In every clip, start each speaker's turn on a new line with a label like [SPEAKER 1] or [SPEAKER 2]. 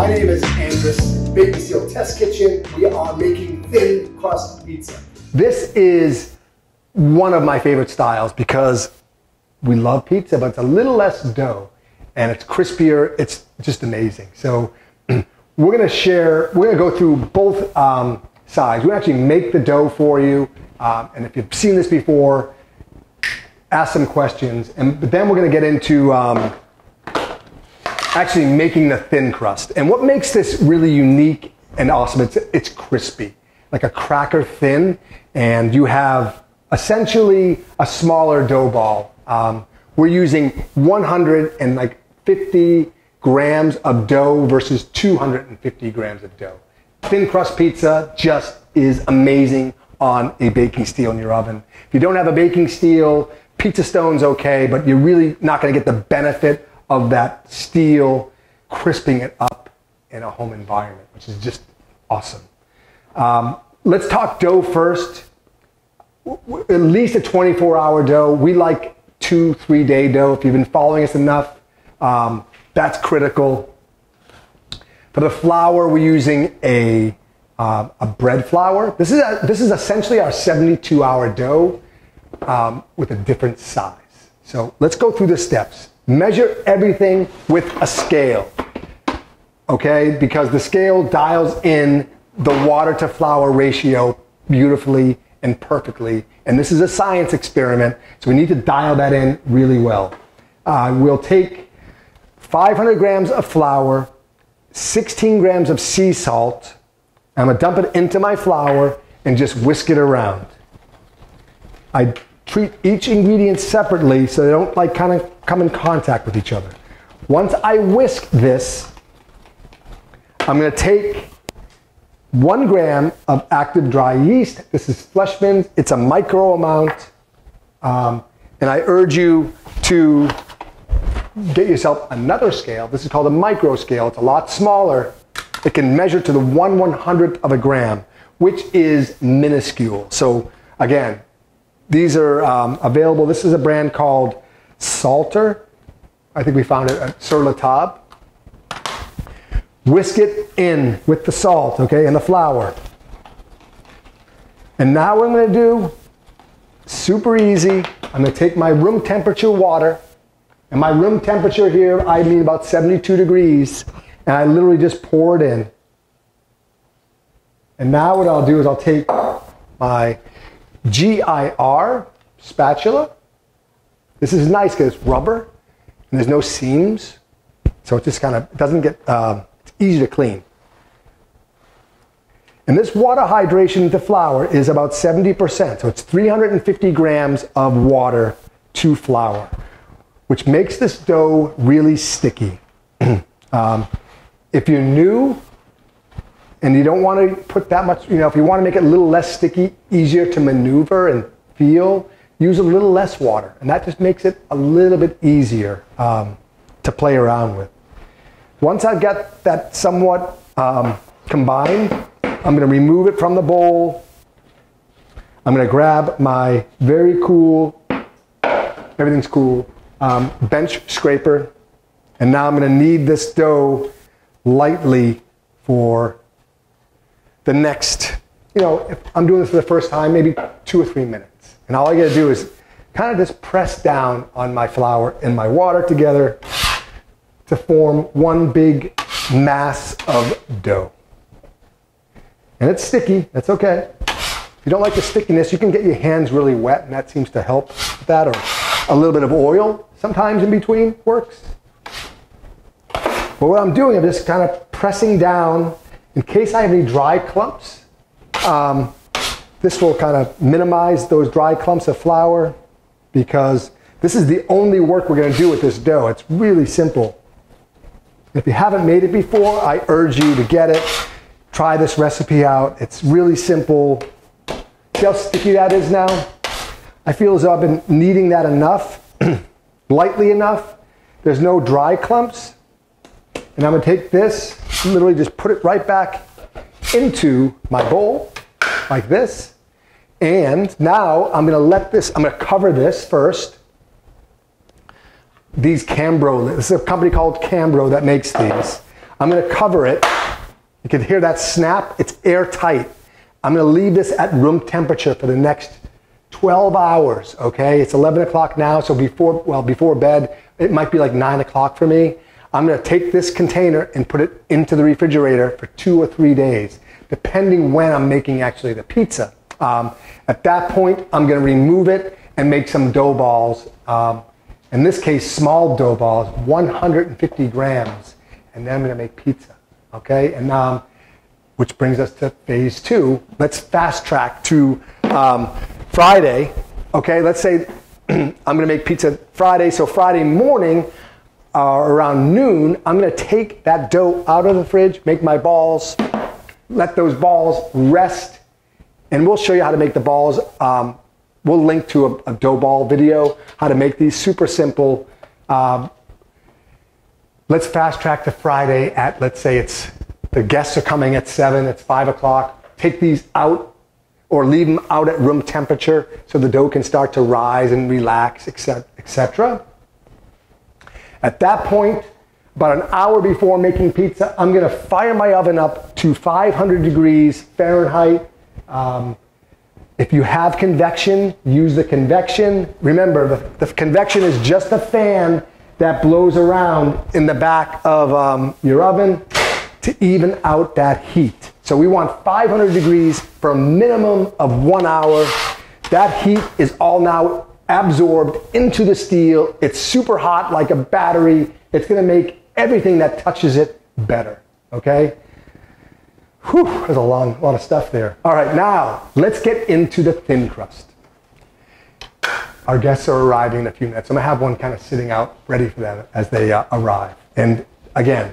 [SPEAKER 1] My name is Andris, Baking Steel Test Kitchen. We are making thin crust pizza.
[SPEAKER 2] This is one of my favorite styles because we love pizza, but it's a little less dough and it's crispier. It's just amazing. So we're gonna share, we're gonna go through both um, sides. We actually make the dough for you. Um, and if you've seen this before, ask some questions. And then we're gonna get into um, actually making the thin crust. And what makes this really unique and awesome, it's, it's crispy, like a cracker thin, and you have essentially a smaller dough ball. Um, we're using 150 grams of dough versus 250 grams of dough. Thin crust pizza just is amazing on a baking steel in your oven. If you don't have a baking steel, pizza stone's okay, but you're really not gonna get the benefit of that steel crisping it up in a home environment, which is just awesome. Um, let's talk dough first. At least a 24 hour dough. We like two, three day dough. If you've been following us enough, um, that's critical. For the flour, we're using a, uh, a bread flour. This is, a, this is essentially our 72 hour dough um, with a different size. So let's go through the steps. Measure everything with a scale, okay? Because the scale dials in the water to flour ratio beautifully and perfectly. And this is a science experiment, so we need to dial that in really well. Uh, we'll take 500 grams of flour, 16 grams of sea salt. I'm gonna dump it into my flour and just whisk it around. I treat each ingredient separately so they don't like kind of come in contact with each other. Once I whisk this, I'm going to take one gram of active dry yeast. This is Fleischmann's. It's a micro amount. Um, and I urge you to get yourself another scale. This is called a micro scale. It's a lot smaller. It can measure to the one one hundredth of a gram, which is minuscule. So again, these are um, available. This is a brand called Salter. I think we found it at Sur La Table. Whisk it in with the salt, okay, and the flour. And now what I'm going to do, super easy, I'm going to take my room temperature water, and my room temperature here, I mean about 72 degrees, and I literally just pour it in. And now what I'll do is I'll take my GIR spatula. This is nice because it's rubber and there's no seams. So it just kind of doesn't get, uh, it's easy to clean. And this water hydration to flour is about 70%. So it's 350 grams of water to flour, which makes this dough really sticky. um, if you're new and you don't want to put that much, you know, if you want to make it a little less sticky, easier to maneuver and feel, use a little less water. And that just makes it a little bit easier um, to play around with. Once I've got that somewhat um, combined, I'm going to remove it from the bowl. I'm going to grab my very cool, everything's cool, um, bench scraper. And now I'm going to knead this dough lightly for the next, you know, if I'm doing this for the first time, maybe two or three minutes. And all I gotta do is kind of just press down on my flour and my water together to form one big mass of dough. And it's sticky, that's okay. If you don't like the stickiness, you can get your hands really wet and that seems to help with that, or a little bit of oil sometimes in between works. But what I'm doing, I'm just kind of pressing down in case I have any dry clumps. Um, this will kind of minimize those dry clumps of flour because this is the only work we're going to do with this dough. It's really simple. If you haven't made it before, I urge you to get it. Try this recipe out. It's really simple. See how sticky that is now? I feel as though I've been kneading that enough, lightly enough. There's no dry clumps. And I'm gonna take this, literally just put it right back into my bowl, like this. And now I'm gonna let this, I'm gonna cover this first. These Cambro, this is a company called Cambro that makes these. I'm gonna cover it. You can hear that snap, it's airtight. I'm gonna leave this at room temperature for the next 12 hours, okay? It's 11 o'clock now, so before, well, before bed, it might be like nine o'clock for me. I'm gonna take this container and put it into the refrigerator for two or three days, depending when I'm making actually the pizza. Um, at that point, I'm gonna remove it and make some dough balls. Um, in this case, small dough balls, 150 grams, and then I'm gonna make pizza, okay? And um, which brings us to phase two. Let's fast track to um, Friday, okay? Let's say I'm gonna make pizza Friday, so Friday morning, uh, around noon, I'm gonna take that dough out of the fridge, make my balls, let those balls rest, and we'll show you how to make the balls. Um, we'll link to a, a, dough ball video, how to make these super simple. Um, let's fast track to Friday at, let's say it's, the guests are coming at seven, it's five o'clock. Take these out or leave them out at room temperature so the dough can start to rise and relax, etc. At that point, about an hour before making pizza, I'm going to fire my oven up to 500 degrees Fahrenheit. Um, if you have convection, use the convection. Remember, the, the, convection is just a fan that blows around in the back of um, your oven to even out that heat. So we want 500 degrees for a minimum of one hour. That heat is all now absorbed into the steel. It's super hot like a battery. It's gonna make everything that touches it better, okay? Whew, there's a long, lot of stuff there. All right, now let's get into the thin crust. Our guests are arriving in a few minutes. I'm gonna have one kind of sitting out ready for them as they uh, arrive. And again,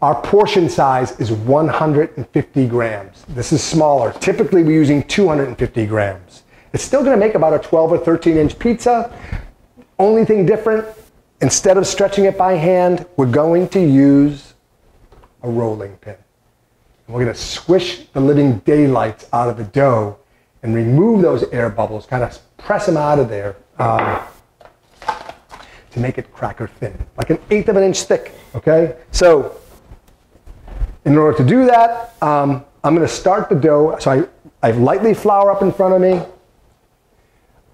[SPEAKER 2] our portion size is 150 grams. This is smaller. Typically, we're using 250 grams. It's still going to make about a 12 or 13 inch pizza. Only thing different, instead of stretching it by hand, we're going to use a rolling pin. And we're going to squish the living daylights out of the dough and remove those air bubbles, kind of press them out of there um, to make it cracker thin, like an eighth of an inch thick. Okay, so in order to do that, um, I'm going to start the dough. So I, I lightly flour up in front of me.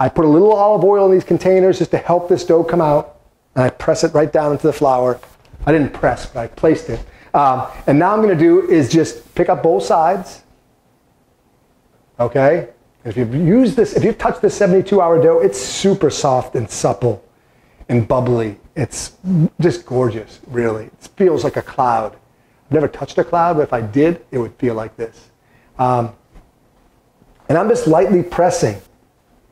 [SPEAKER 2] I put a little olive oil in these containers just to help this dough come out. And I press it right down into the flour. I didn't press, but I placed it. Um, and now I'm going to do is just pick up both sides. Okay? If you've used this, if you've touched this 72 hour dough, it's super soft and supple and bubbly. It's just gorgeous, really. It feels like a cloud I've never touched a cloud, but if I did, it would feel like this. Um, and I'm just lightly pressing,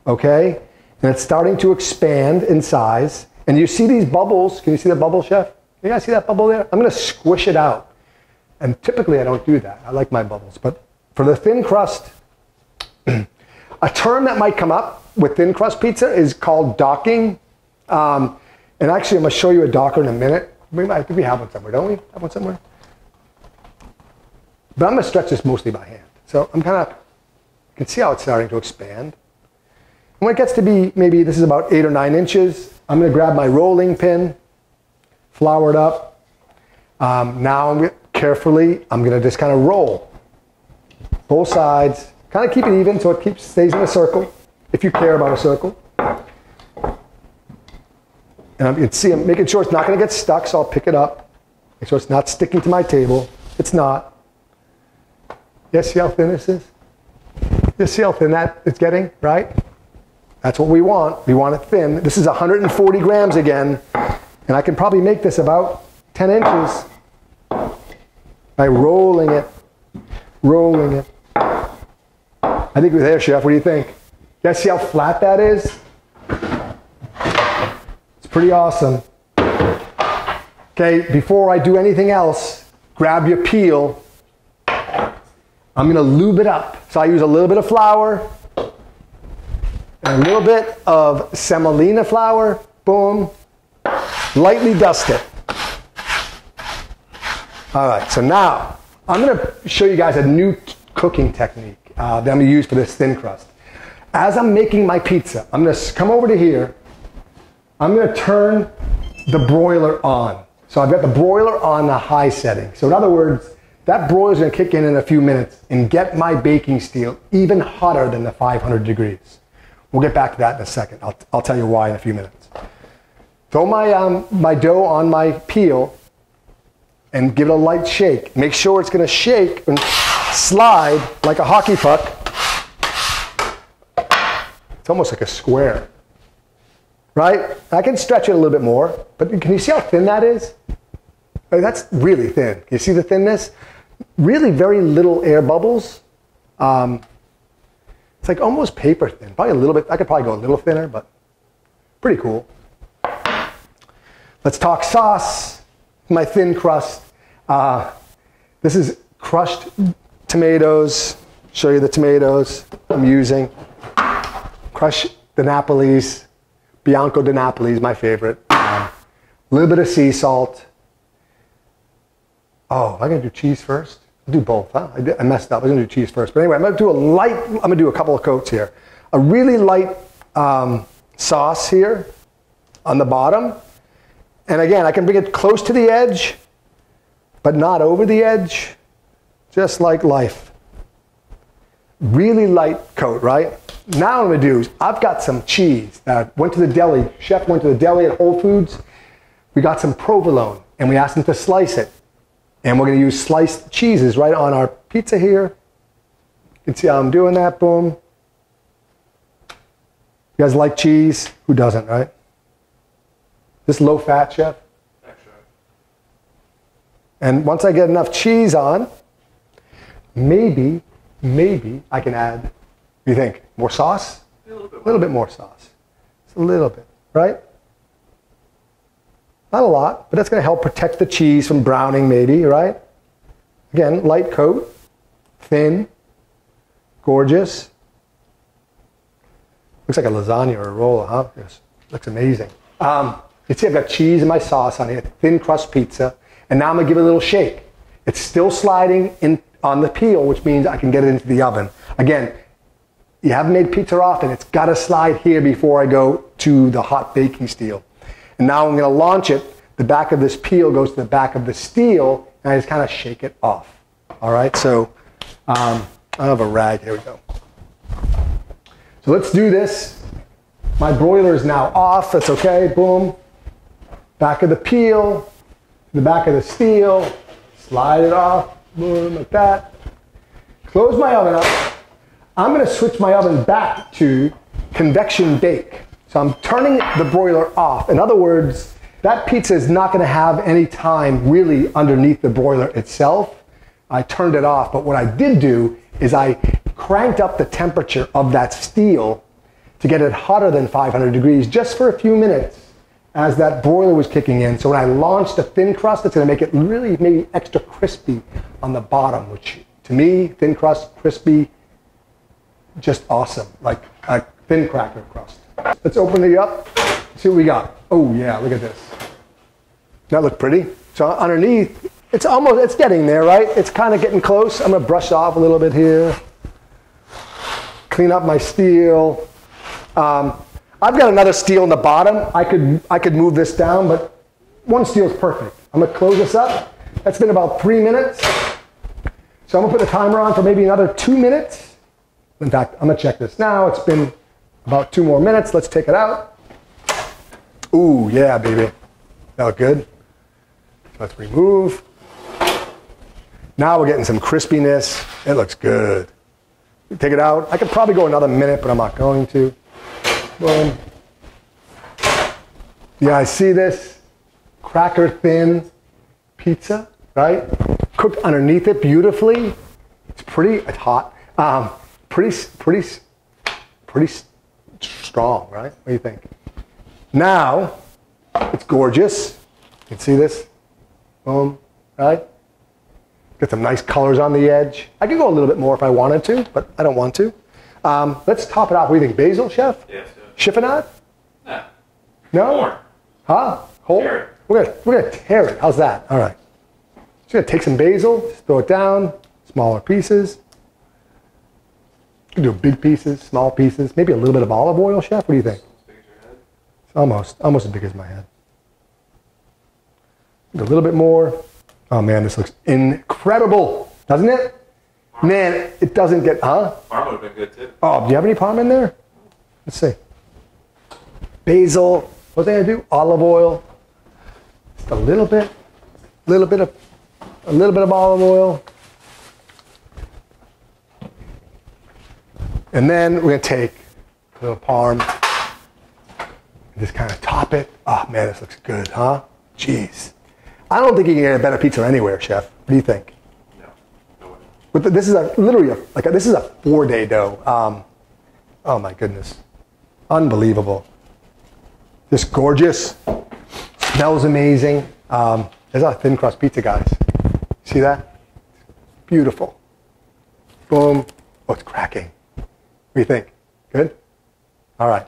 [SPEAKER 2] okay? And it's starting to expand in size. And you see these bubbles. Can you see the bubble, Chef? You guys see that bubble there? I'm going to squish it out. And typically I don't do that. I like my bubbles. But for the thin crust, a term that might come up with thin crust pizza is called docking. Um, and actually, I'm going to show you a docker in a minute. We might, I think we have one somewhere, don't we? Have one somewhere? But I'm going to stretch this mostly by hand. So I'm kind of, you can see how it's starting to expand. When it gets to be, maybe this is about eight or nine inches, I'm going to grab my rolling pin, flour it up. Um, now I'm carefully, I'm going to just kind of roll both sides, kind of keep it even so it keeps stays in a circle, if you care about a circle. And I'm, you can see I'm making sure it's not going to get stuck, so I'll pick it up. Make sure it's not sticking to my table. It's not. Yes, see how thin this is? You see how thin that it's getting, right? That's what we want. We want it thin. This is 140 grams again, and I can probably make this about 10 inches by rolling it, rolling it. I think we're there, Chef. What do you think? You guys see how flat that is? It's pretty awesome. Okay, before I do anything else, grab your peel I'm going to lube it up. So I use a little bit of flour a little bit of semolina flour. Boom. Lightly dust it. All right, so now I'm going to show you guys a new cooking technique uh, that I'm going to use for this thin crust. As I'm making my pizza, I'm going to come over to here. I'm going to turn the broiler on. So I've got the broiler on the high setting. So in other words, that broiler's gonna kick in in a few minutes and get my baking steel even hotter than the 500 degrees. We'll get back to that in a second. I'll, I'll tell you why in a few minutes. Throw my, um, my dough on my peel and give it a light shake. Make sure it's gonna shake and slide like a hockey puck. It's almost like a square, right? I can stretch it a little bit more, but can you see how thin that is? Like, that's really thin. You see the thinness? Really very little air bubbles. Um, it's like almost paper thin, probably a little bit. I could probably go a little thinner, but pretty cool. Let's talk sauce. My thin crust. Uh, this is crushed tomatoes. Show you the tomatoes I'm using. Crushed the Napoli's, Bianco Napoli is my favorite. A um, little bit of sea salt. Oh, am I gonna do cheese first? I'll do both, huh? I, did, I messed up. I was gonna do cheese first. But anyway, I'm gonna do a light, I'm gonna do a couple of coats here. A really light um, sauce here on the bottom. And again, I can bring it close to the edge, but not over the edge, just like life. Really light coat, right? Now I'm gonna do is I've got some cheese. Uh, went to the deli, chef went to the deli at Whole Foods. We got some provolone and we asked him to slice it. And we're gonna use sliced cheeses right on our pizza here. You can see how I'm doing that, boom. You guys like cheese? Who doesn't, right? This low fat, chef? And once I get enough cheese on, maybe, maybe I can add, what do you think? More sauce?
[SPEAKER 3] A little bit,
[SPEAKER 2] A little bit more sauce. Just a little bit, right? Not a lot, but that's going to help protect the cheese from browning, maybe, right? Again, light coat, thin, gorgeous. Looks like a lasagna or a roll, huh? Yes. Looks amazing. Um, you see, I've got cheese and my sauce on it, thin crust pizza, and now I'm gonna give it a little shake. It's still sliding in on the peel, which means I can get it into the oven. Again, you haven't made pizza often, it's gotta slide here before I go to the hot baking steel. And now I'm gonna launch it. The back of this peel goes to the back of the steel, and I just kind of shake it off. All right, so um, I have a rag, here we go. So let's do this. My broiler is now off, that's okay, boom. Back of the peel, the back of the steel, slide it off, boom, like that. Close my oven up. I'm gonna switch my oven back to convection bake. So I'm turning the broiler off. In other words, that pizza is not gonna have any time really underneath the broiler itself. I turned it off, but what I did do is I cranked up the temperature of that steel to get it hotter than 500 degrees just for a few minutes as that broiler was kicking in. So when I launched the thin crust, it's gonna make it really maybe extra crispy on the bottom, which to me, thin crust, crispy, just awesome, like a thin cracker crust. Let's open it up, see what we got. Oh yeah, look at this. That look pretty. So underneath, it's almost, it's getting there, right? It's kind of getting close. I'm gonna brush off a little bit here. Clean up my steel. Um, I've got another steel in the bottom. I could, I could move this down, but one steel is perfect. I'm gonna close this up. That's been about three minutes. So I'm gonna put the timer on for maybe another two minutes. In fact, I'm gonna check this now. It's been about two more minutes. Let's take it out. Ooh, yeah, baby. That look good. Let's remove. Now we're getting some crispiness. It looks good. Take it out. I could probably go another minute, but I'm not going to. Boom. Yeah, I see this cracker thin pizza, right? Cooked underneath it beautifully. It's pretty, it's hot. Um, pretty, pretty, pretty strong, right? What do you think? Now, it's gorgeous. You can see this. Boom, right? Get some nice colors on the edge. I could go a little bit more if I wanted to, but I don't want to. Um, let's top it off. What do you think? Basil, chef?
[SPEAKER 3] Yes, yes.
[SPEAKER 2] Chiffonade?
[SPEAKER 3] No.
[SPEAKER 2] No?
[SPEAKER 3] More.
[SPEAKER 2] Huh? Whole? We're gonna we're gonna tear it. How's that? All right. Just gonna take some basil, just throw it down, smaller pieces. You can do big pieces, small pieces, maybe a little bit of olive oil, chef. What do you think?
[SPEAKER 3] As big as your head.
[SPEAKER 2] It's almost almost as big as my head. A little bit more. Oh man, this looks incredible, doesn't it? Man, it doesn't get, huh?
[SPEAKER 3] Parma would have been good too.
[SPEAKER 2] Oh, do you have any parm in there? Let's see. Basil. What did I do? Olive oil. Just a little bit. a Little bit of, a little bit of olive oil. And then we're gonna take a little parm and just kind of top it. Oh man, this looks good, huh? Jeez. I don't think you can get a better pizza anywhere, chef. What do you think?
[SPEAKER 3] No. No way.
[SPEAKER 2] But this is a literally a, like a, this is a four day dough. Um, oh my goodness, unbelievable! This gorgeous, smells amazing. Um, there's our thin crust pizza, guys. See that? Beautiful. Boom. Oh, it's cracking. What do you think? Good. All right.